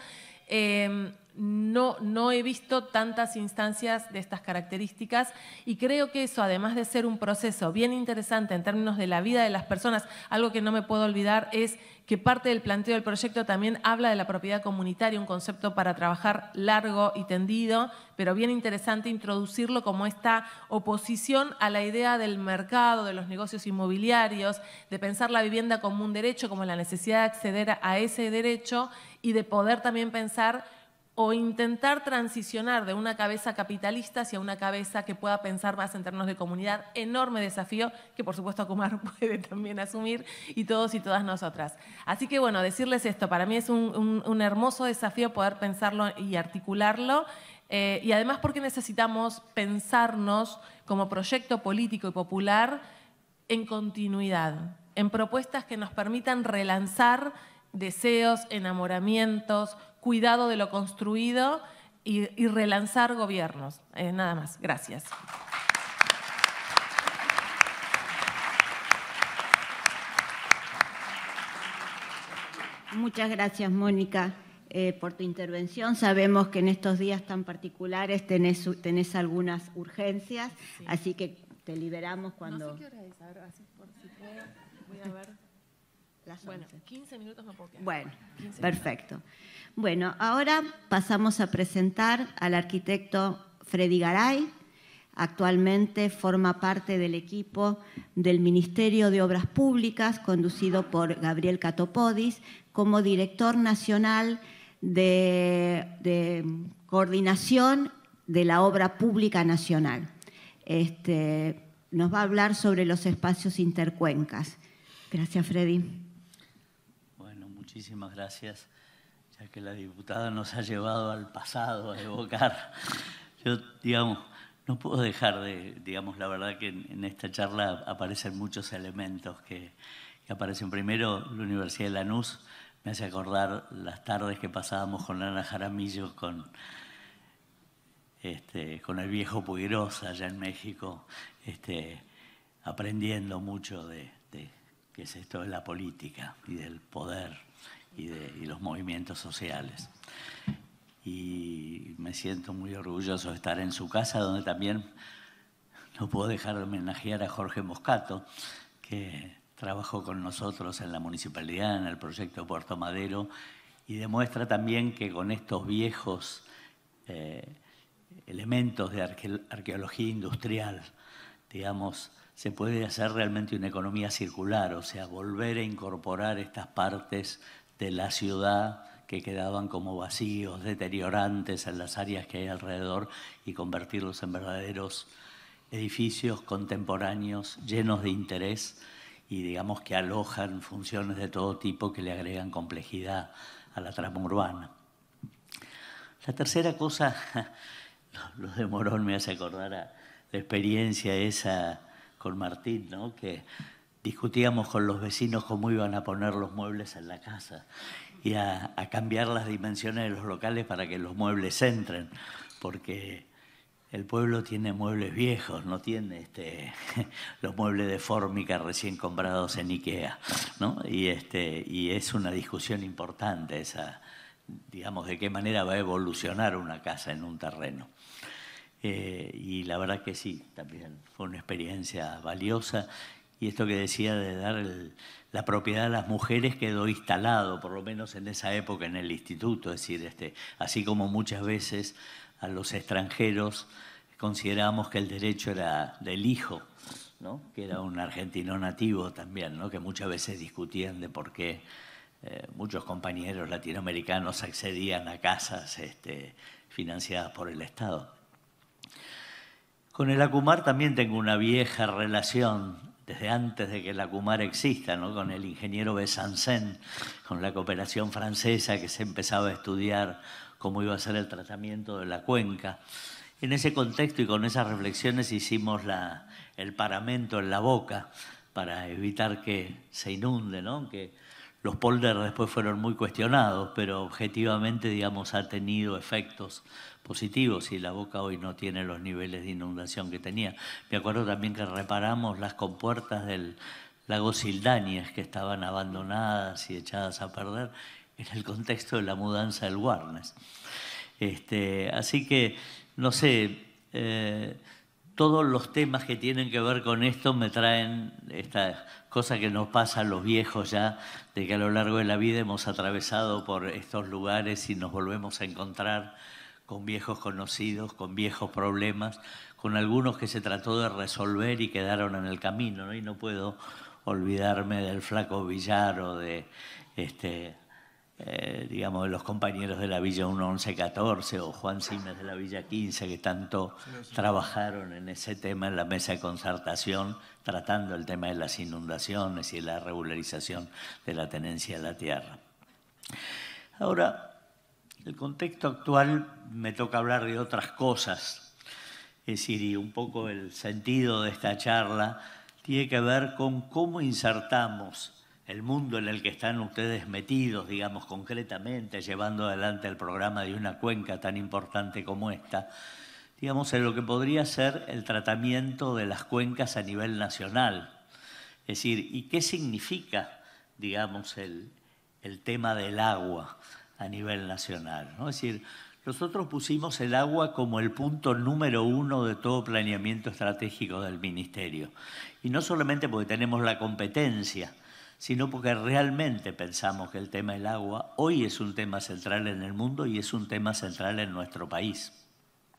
eh, no, no he visto tantas instancias de estas características y creo que eso, además de ser un proceso bien interesante en términos de la vida de las personas, algo que no me puedo olvidar es que parte del planteo del proyecto también habla de la propiedad comunitaria, un concepto para trabajar largo y tendido, pero bien interesante introducirlo como esta oposición a la idea del mercado, de los negocios inmobiliarios, de pensar la vivienda como un derecho, como la necesidad de acceder a ese derecho y de poder también pensar o intentar transicionar de una cabeza capitalista hacia una cabeza que pueda pensar más en términos de comunidad, enorme desafío que por supuesto Acumar puede también asumir y todos y todas nosotras. Así que bueno, decirles esto, para mí es un, hermoso desafío poder pensarlo y articularlo eh, y además porque necesitamos pensarnos como proyecto político y popular en continuidad, en propuestas que nos permitan relanzar deseos, enamoramientos, cuidado de lo construido y, relanzar gobiernos. Eh, nada más. Gracias. Muchas gracias, Mónica, eh, por tu intervención. Sabemos que en estos días tan particulares tenés, tenés algunas urgencias, así que te liberamos cuando... No sé qué hora es, ahora, así por si puedo, voy a ver. Bueno, 15 minutos no puedo quedar. Bueno, perfecto. Bueno, ahora pasamos a presentar al arquitecto Freddy Garay. Actualmente forma parte del equipo del Ministerio de Obras Públicas, conducido por Gabriel Catopodis, como director nacional de, coordinación de la obra pública nacional. Este, nos va a hablar sobre los espacios intercuencas. Gracias, Freddy. Muchísimas gracias ya que la diputada nos ha llevado al pasado a evocar. Yo, digamos, no puedo dejar de, digamos, la verdad que en, esta charla aparecen muchos elementos que, aparecen. Primero, la Universidad de Lanús me hace acordar las tardes que pasábamos con Ana Jaramillo, con, este, con el viejo Puigrosa allá en México, este, aprendiendo mucho de qué es esto de la política y del poder y, los movimientos sociales. Y me siento muy orgulloso de estar en su casa, donde también no puedo dejar de homenajear a Jorge Moscato, que trabajó con nosotros en la municipalidad, en el proyecto Puerto Madero, y demuestra también que con estos viejos eh, elementos de arqueología industrial, digamos, se puede hacer realmente una economía circular, o sea, volver a incorporar estas partes de la ciudad que quedaban como vacíos, deteriorantes en las áreas que hay alrededor y convertirlos en verdaderos edificios contemporáneos llenos de interés y digamos que alojan funciones de todo tipo que le agregan complejidad a la trama urbana. La tercera cosa, lo de Morón me hace acordar a la experiencia esa con Martín, ¿no? que discutíamos con los vecinos cómo iban a poner los muebles en la casa y a, cambiar las dimensiones de los locales para que los muebles entren, porque el pueblo tiene muebles viejos, no tiene este, los muebles de fórmica recién comprados en Ikea, ¿no? Y, este, y es una discusión importante esa, digamos, de qué manera va a evolucionar una casa en un terreno. Eh, y la verdad que sí, también fue una experiencia valiosa y esto que decía de dar la propiedad a las mujeres quedó instalado, por lo menos en esa época en el instituto, es decir, este, así como muchas veces a los extranjeros considerábamos que el derecho era del hijo, ¿no? que era un argentino nativo también, ¿no? que muchas veces discutían de por qué eh, muchos compañeros latinoamericanos accedían a casas este, financiadas por el Estado. Con el Acumar también tengo una vieja relación desde antes de que la Cumar exista, ¿no? con el ingeniero Besançon, con la cooperación francesa que se empezaba a estudiar cómo iba a ser el tratamiento de la cuenca. En ese contexto y con esas reflexiones hicimos el paramento en la boca para evitar que se inunde, ¿no? que los polders después fueron muy cuestionados, pero objetivamente digamos, ha tenido efectos positivos y la boca hoy no tiene los niveles de inundación que tenía. Me acuerdo también que reparamos las compuertas del lago Sildañez que estaban abandonadas y echadas a perder en el contexto de la mudanza del Warnes. Este, así que, no sé, eh, todos los temas que tienen que ver con esto me traen esta cosa que nos pasa a los viejos ya, de que a lo largo de la vida hemos atravesado por estos lugares y nos volvemos a encontrar con viejos conocidos, con viejos problemas, con algunos que se trató de resolver y quedaron en el camino, ¿no? Y no puedo olvidarme del flaco Villar o de este, eh, digamos, de los compañeros de la Villa 1114 o Juan Simes de la Villa 15, que tanto trabajaron en ese tema en la mesa de concertación, tratando el tema de las inundaciones y la regularización de la tenencia de la tierra. Ahora, el contexto actual me toca hablar de otras cosas, es decir, y un poco el sentido de esta charla tiene que ver con cómo insertamos el mundo en el que están ustedes metidos, digamos concretamente, llevando adelante el programa de una cuenca tan importante como esta, digamos, en lo que podría ser el tratamiento de las cuencas a nivel nacional. Es decir, ¿y qué significa, digamos, el, tema del agua a nivel nacional? Es decir, nosotros pusimos el agua como el punto número uno de todo planeamiento estratégico del Ministerio. Y no solamente porque tenemos la competencia, sino porque realmente pensamos que el tema del agua hoy es un tema central en el mundo y es un tema central en nuestro país.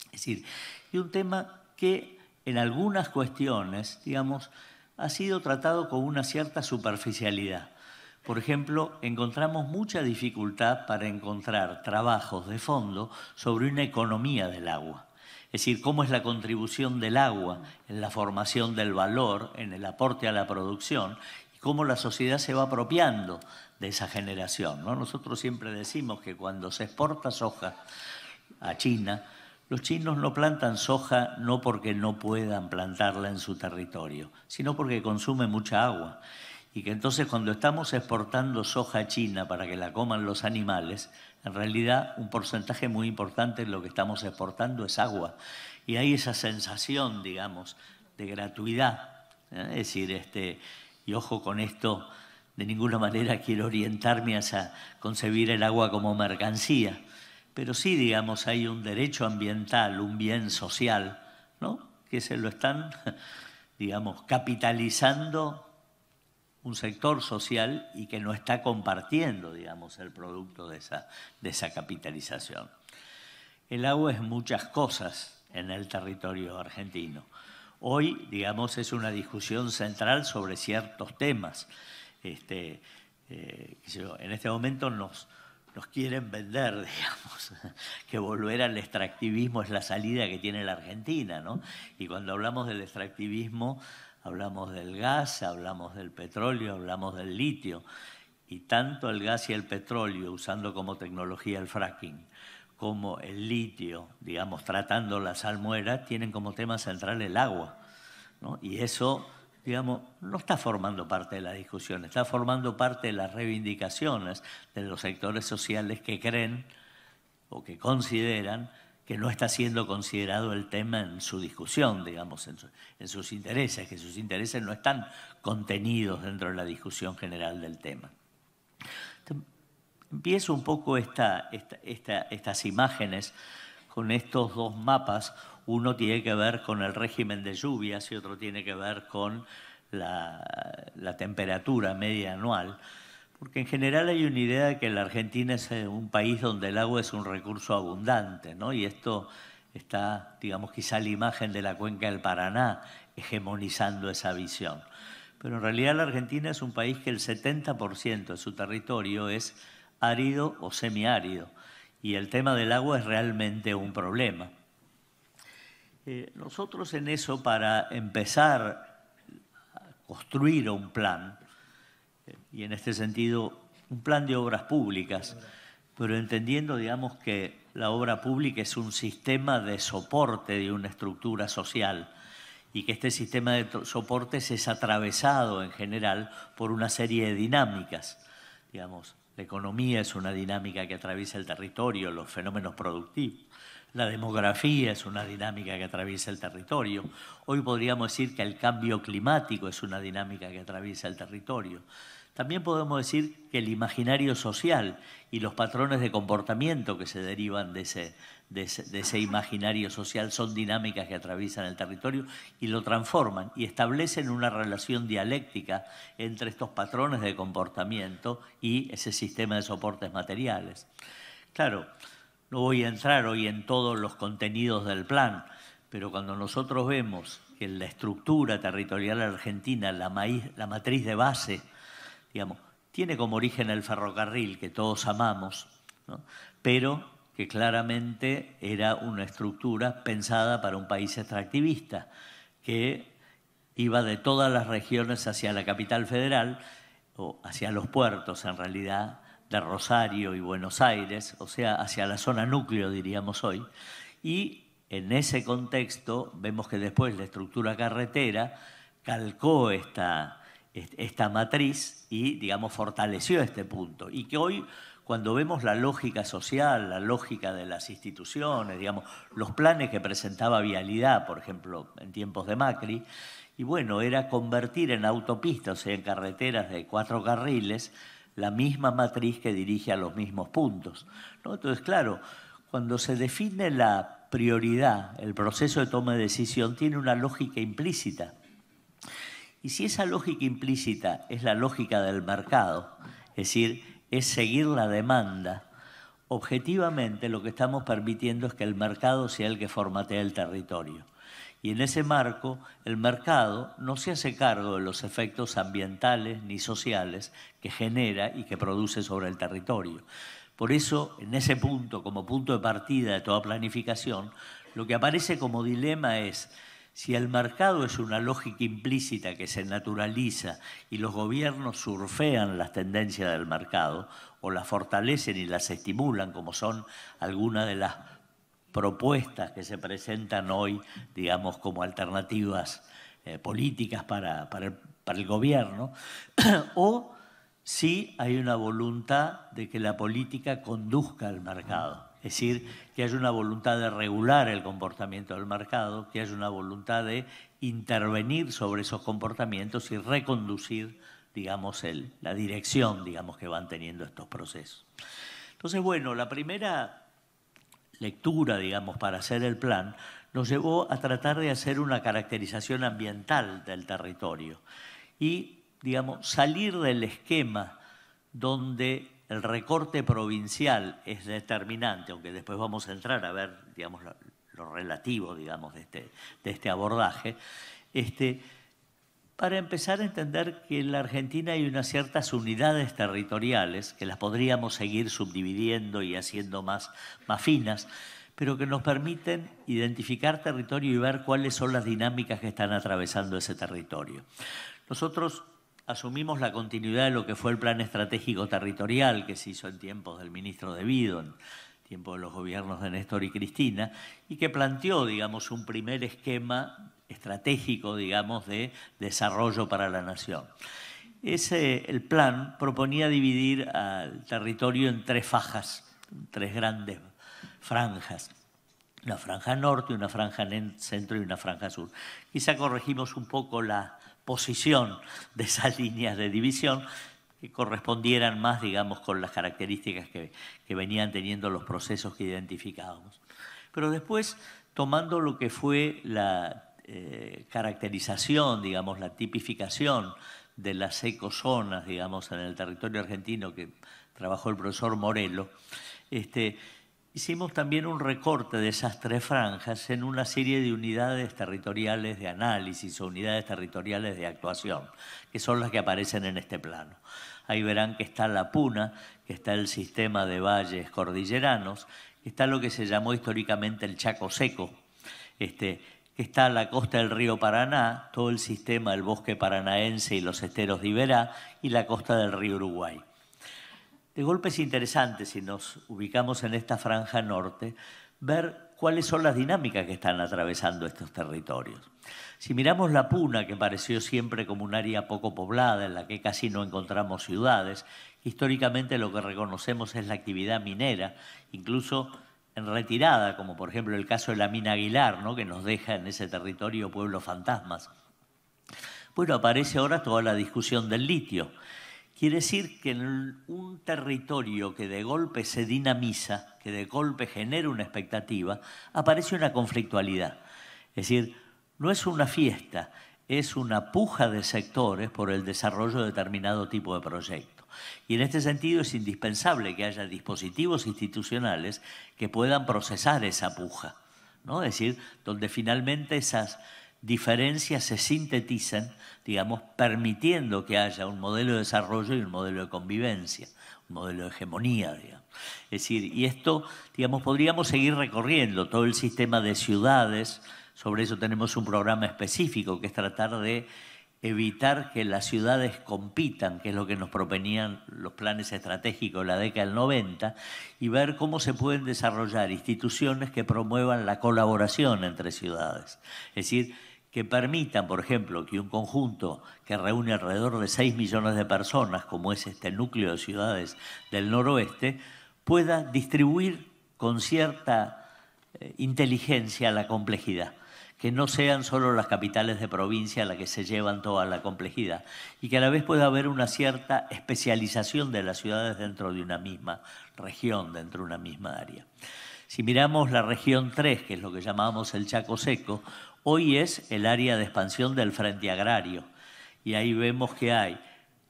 Es decir, y un tema que en algunas cuestiones, digamos, ha sido tratado con una cierta superficialidad. Por ejemplo, encontramos mucha dificultad para encontrar trabajos de fondo sobre una economía del agua. Es decir, cómo es la contribución del agua en la formación del valor, en el aporte a la producción cómo la sociedad se va apropiando de esa generación. ¿no? Nosotros siempre decimos que cuando se exporta soja a China, los chinos no plantan soja no porque no puedan plantarla en su territorio, sino porque consume mucha agua. Y que entonces cuando estamos exportando soja a China para que la coman los animales, en realidad un porcentaje muy importante de lo que estamos exportando es agua. Y hay esa sensación, digamos, de gratuidad. ¿eh? Es decir, este, y ojo con esto, de ninguna manera quiero orientarme a concebir el agua como mercancía, pero sí, digamos, hay un derecho ambiental, un bien social, ¿no? que se lo están, digamos, capitalizando un sector social y que no está compartiendo, digamos, el producto de esa, de esa capitalización. El agua es muchas cosas en el territorio argentino. Hoy, digamos, es una discusión central sobre ciertos temas. Este, eh, en este momento nos, nos quieren vender, digamos, que volver al extractivismo es la salida que tiene la Argentina, ¿no? Y cuando hablamos del extractivismo, hablamos del gas, hablamos del petróleo, hablamos del litio. Y tanto el gas y el petróleo, usando como tecnología el fracking, como el litio, digamos, tratando la salmuera, tienen como tema central el agua. Y eso, digamos, no está formando parte de la discusión, está formando parte de las reivindicaciones de los sectores sociales que creen o que consideran que no está siendo considerado el tema en su discusión, digamos, en, sus intereses, que sus intereses no están contenidos dentro de la discusión general del tema. Empiezo un poco estas imágenes con estos dos mapas. Uno tiene que ver con el régimen de lluvias y otro tiene que ver con la, temperatura media anual. Porque en general hay una idea de que la Argentina es eh, un país donde el agua es un recurso abundante, ¿no? Y esto está, digamos, quizá la imagen de la cuenca del Paraná hegemonizando esa visión. Pero en realidad la Argentina es un país que el 70% de su territorio es árido o semiárido y el tema del agua es realmente un problema. Eh, nosotros en eso, para empezar a construir un plan, eh, y en este sentido un plan de obras públicas, pero entendiendo, digamos, que la obra pública es un sistema de soporte de una estructura social y que este sistema de soportes es atravesado en general por una serie de dinámicas, digamos, la economía es una dinámica que atraviesa el territorio, los fenómenos productivos. La demografía es una dinámica que atraviesa el territorio. Hoy podríamos decir que el cambio climático es una dinámica que atraviesa el territorio. también podemos decir que el imaginario social y los patrones de comportamiento que se derivan de ese, de ese, imaginario social son dinámicas que atraviesan el territorio y lo transforman y establecen una relación dialéctica entre estos patrones de comportamiento y ese sistema de soportes materiales. Claro, no voy a entrar hoy en todos los contenidos del plan, pero cuando nosotros vemos que la estructura territorial argentina, la, matriz de base, digamos, tiene como origen el ferrocarril que todos amamos, pero que claramente era una estructura pensada para un país extractivista, que iba de todas las regiones hacia la capital federal, o hacia los puertos en realidad, de Rosario y Buenos Aires, o sea, hacia la zona núcleo, diríamos hoy, y en ese contexto vemos que después la estructura carretera calcó esta, esta matriz y, digamos, fortaleció este punto. Y que hoy, cuando vemos la lógica social, la lógica de las instituciones, digamos, los planes que presentaba Vialidad, por ejemplo, en tiempos de Macri, y bueno, era convertir en autopistas, o sea, en carreteras de cuatro carriles, la misma matriz que dirige a los mismos puntos. Entonces, claro, cuando se define la prioridad, el proceso de toma de decisión tiene una lógica implícita. Y si esa lógica implícita es la lógica del mercado, es decir, es seguir la demanda, objetivamente lo que estamos permitiendo es que el mercado sea el que formatea el territorio. Y en ese marco, el mercado no se hace cargo de los efectos ambientales ni sociales que genera y que produce sobre el territorio. Por eso, en ese punto, como punto de partida de toda planificación, lo que aparece como dilema es si el mercado es una lógica implícita que se naturaliza y los gobiernos surfean las tendencias del mercado o las fortalecen y las estimulan, como son algunas de las propuestas que se presentan hoy, digamos, como alternativas eh, políticas para, para, el, gobierno, o si hay una voluntad de que la política conduzca al mercado. Es decir, que haya una voluntad de regular el comportamiento del mercado, que haya una voluntad de intervenir sobre esos comportamientos y reconducir, digamos, la dirección, digamos, que van teniendo estos procesos. Entonces, bueno, la primera lectura, digamos, para hacer el plan, nos llevó a tratar de hacer una caracterización ambiental del territorio y, digamos, salir del esquema donde el recorte provincial es determinante, aunque después vamos a entrar a ver, digamos, lo, relativo, digamos, de este, de este abordaje, este, para empezar a entender que en la Argentina hay unas ciertas unidades territoriales que las podríamos seguir subdividiendo y haciendo más, más finas, pero que nos permiten identificar territorio y ver cuáles son las dinámicas que están atravesando ese territorio. Nosotros asumimos la continuidad de lo que fue el plan estratégico territorial que se hizo en tiempos del ministro De Vido, en tiempos de los gobiernos de Néstor y Cristina, y que planteó, digamos, un primer esquema estratégico, digamos, de desarrollo para la nación. Ese, el plan proponía dividir al territorio en tres fajas, tres grandes franjas. Una franja norte, una franja centro y una franja sur. Quizá corregimos un poco la, posición de esas líneas de división que correspondieran más, digamos, con las características que, venían teniendo los procesos que identificábamos. Pero después, tomando lo que fue la eh, caracterización, digamos, la tipificación de las ecozonas, digamos, en el territorio argentino que trabajó el profesor Morelo, este, Hicimos también un recorte de esas tres franjas en una serie de unidades territoriales de análisis o unidades territoriales de actuación, que son las que aparecen en este plano. Ahí verán que está la Puna, que está el sistema de valles cordilleranos, que está lo que se llamó históricamente el Chaco Seco, este, que está la costa del río Paraná, todo el sistema del bosque paranaense y los esteros de Iberá, y la costa del río Uruguay. De golpe es interesante, si nos ubicamos en esta franja norte, ver cuáles son las dinámicas que están atravesando estos territorios. Si miramos la Puna, que pareció siempre como un área poco poblada, en la que casi no encontramos ciudades, históricamente lo que reconocemos es la actividad minera, incluso en retirada, como por ejemplo el caso de la mina Aguilar, ¿no? que nos deja en ese territorio pueblos fantasmas. Bueno, aparece ahora toda la discusión del litio Quiere decir que en un territorio que de golpe se dinamiza, que de golpe genera una expectativa, aparece una conflictualidad. Es decir, no es una fiesta, es una puja de sectores por el desarrollo de determinado tipo de proyecto. Y en este sentido es indispensable que haya dispositivos institucionales que puedan procesar esa puja, ¿no? es decir, donde finalmente esas diferencias se sintetizan, digamos, permitiendo que haya un modelo de desarrollo y un modelo de convivencia, un modelo de hegemonía, digamos. Es decir, y esto, digamos, podríamos seguir recorriendo todo el sistema de ciudades, sobre eso tenemos un programa específico que es tratar de evitar que las ciudades compitan, que es lo que nos proponían los planes estratégicos de la década del 90, y ver cómo se pueden desarrollar instituciones que promuevan la colaboración entre ciudades. Es decir, que permitan, por ejemplo, que un conjunto que reúne alrededor de 6 millones de personas, como es este núcleo de ciudades del noroeste, pueda distribuir con cierta eh, inteligencia la complejidad que no sean solo las capitales de provincia las que se llevan toda la complejidad y que a la vez pueda haber una cierta especialización de las ciudades dentro de una misma región, dentro de una misma área. Si miramos la región 3, que es lo que llamamos el Chaco Seco, hoy es el área de expansión del Frente Agrario. Y ahí vemos que hay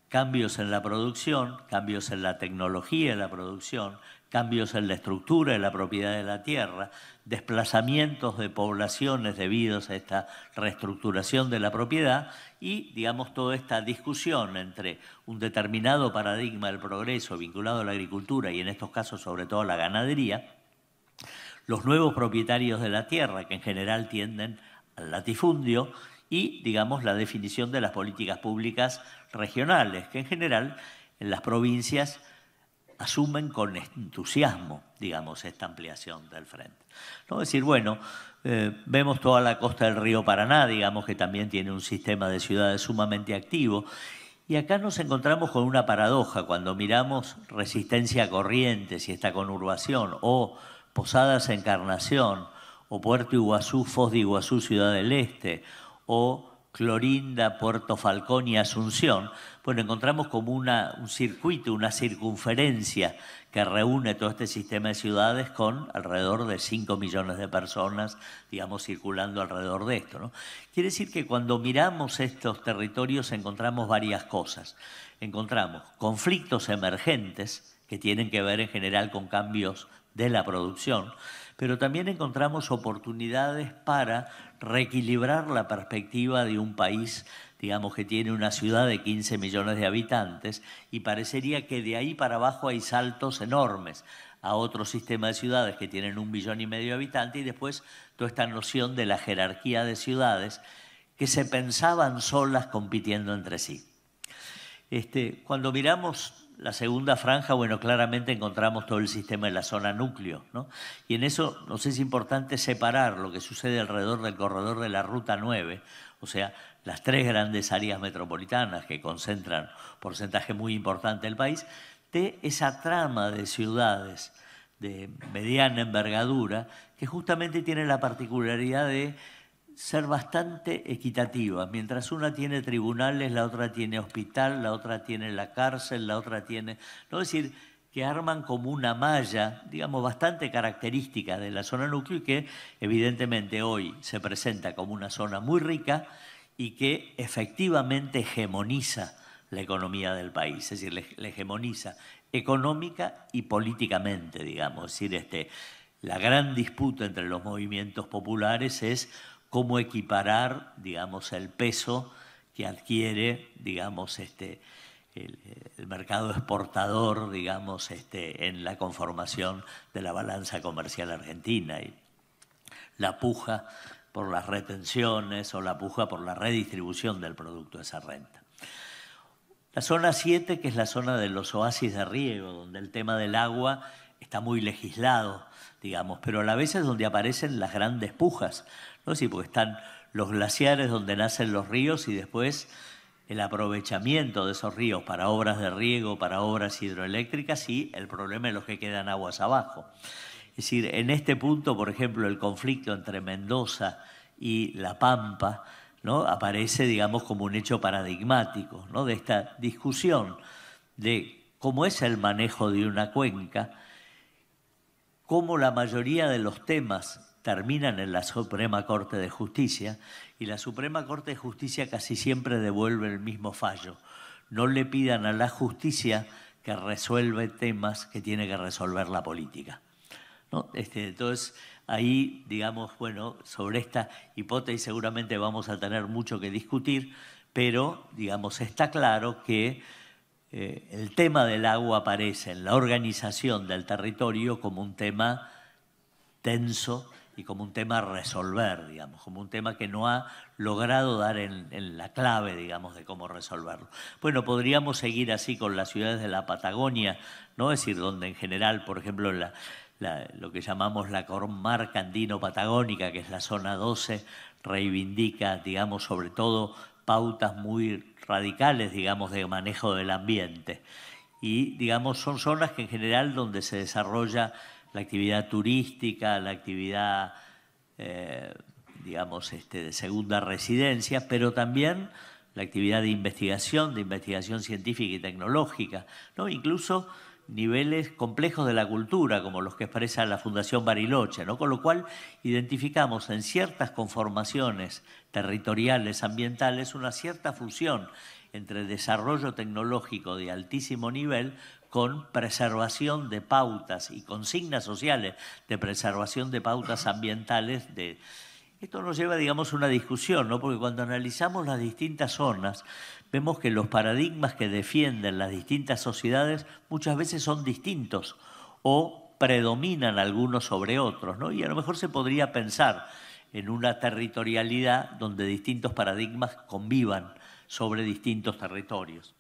cambios en la producción, cambios en la tecnología de la producción, cambios en la estructura de la propiedad de la tierra, desplazamientos de poblaciones debidos a esta reestructuración de la propiedad y, digamos, toda esta discusión entre un determinado paradigma del progreso vinculado a la agricultura y en estos casos sobre todo a la ganadería, los nuevos propietarios de la tierra, que en general tienden latifundio, y, digamos, la definición de las políticas públicas regionales, que en general en las provincias asumen con entusiasmo, digamos, esta ampliación del frente. ¿No? Es decir, bueno, eh, vemos toda la costa del río Paraná, digamos, que también tiene un sistema de ciudades sumamente activo, y acá nos encontramos con una paradoja cuando miramos Resistencia a Corrientes y esta conurbación, o Posadas Encarnación, o Puerto Iguazú, Foz de Iguazú, Ciudad del Este, o Clorinda, Puerto Falcón y Asunción, bueno, encontramos como una, un circuito, una circunferencia que reúne todo este sistema de ciudades con alrededor de 5 millones de personas, digamos, circulando alrededor de esto. Quiere decir que cuando miramos estos territorios encontramos varias cosas. Encontramos conflictos emergentes que tienen que ver en general con cambios de la producción, pero también encontramos oportunidades para reequilibrar la perspectiva de un país, digamos, que tiene una ciudad de 15 millones de habitantes y parecería que de ahí para abajo hay saltos enormes a otro sistema de ciudades que tienen un millón y medio de habitantes y después toda esta noción de la jerarquía de ciudades que se pensaban solas compitiendo entre sí. Este, cuando miramos la segunda franja, bueno, claramente encontramos todo el sistema de la zona núcleo, ¿no? Y en eso nos es importante separar lo que sucede alrededor del corredor de la Ruta 9, o sea, las tres grandes áreas metropolitanas que concentran porcentaje muy importante del país, de esa trama de ciudades de mediana envergadura que justamente tiene la particularidad de ser bastante equitativa. Mientras una tiene tribunales, la otra tiene hospital, la otra tiene la cárcel, la otra tiene... No es decir, que arman como una malla, digamos, bastante característica de la zona núcleo y que evidentemente hoy se presenta como una zona muy rica y que efectivamente hegemoniza la economía del país, es decir, le, hegemoniza económica y políticamente, digamos. Es decir, este, la gran disputa entre los movimientos populares es cómo equiparar, digamos, el peso que adquiere, digamos, este, el, mercado exportador, digamos, este, en la conformación de la balanza comercial argentina. Y la puja por las retenciones o la puja por la redistribución del producto de esa renta. La zona 7, que es la zona de los oasis de riego, donde el tema del agua está muy legislado, digamos, pero a la vez es donde aparecen las grandes pujas, ¿no? Sí, porque están los glaciares donde nacen los ríos y después el aprovechamiento de esos ríos para obras de riego, para obras hidroeléctricas y el problema de los que quedan aguas abajo. Es decir, en este punto, por ejemplo, el conflicto entre Mendoza y La Pampa ¿no? aparece, digamos, como un hecho paradigmático ¿no? de esta discusión de cómo es el manejo de una cuenca, cómo la mayoría de los temas terminan en la Suprema Corte de Justicia y la Suprema Corte de Justicia casi siempre devuelve el mismo fallo. No le pidan a la justicia que resuelva temas que tiene que resolver la política. Este, entonces, ahí, digamos, bueno, sobre esta hipótesis seguramente vamos a tener mucho que discutir, pero, digamos, está claro que eh, el tema del agua aparece en la organización del territorio como un tema tenso y como un tema a resolver, digamos, como un tema que no ha logrado dar en, la clave, digamos, de cómo resolverlo. Bueno, podríamos seguir así con las ciudades de la Patagonia, ¿no? Es decir, donde en general, por ejemplo, lo que llamamos la comarca andino-patagónica, que es la zona 12, reivindica, digamos, sobre todo pautas muy radicales, digamos, de manejo del ambiente. Y, digamos, son zonas que en general donde se desarrolla la actividad turística, la actividad, eh, digamos, este, de segunda residencia, pero también la actividad de investigación, de investigación científica y tecnológica, ¿no? incluso niveles complejos de la cultura, como los que expresa la Fundación Bariloche, ¿no? con lo cual identificamos en ciertas conformaciones territoriales, ambientales, una cierta fusión entre desarrollo tecnológico de altísimo nivel con preservación de pautas y consignas sociales de preservación de pautas ambientales. De... Esto nos lleva, digamos, a una discusión, ¿no? porque cuando analizamos las distintas zonas, vemos que los paradigmas que defienden las distintas sociedades muchas veces son distintos o predominan algunos sobre otros, ¿no? y a lo mejor se podría pensar en una territorialidad donde distintos paradigmas convivan sobre distintos territorios.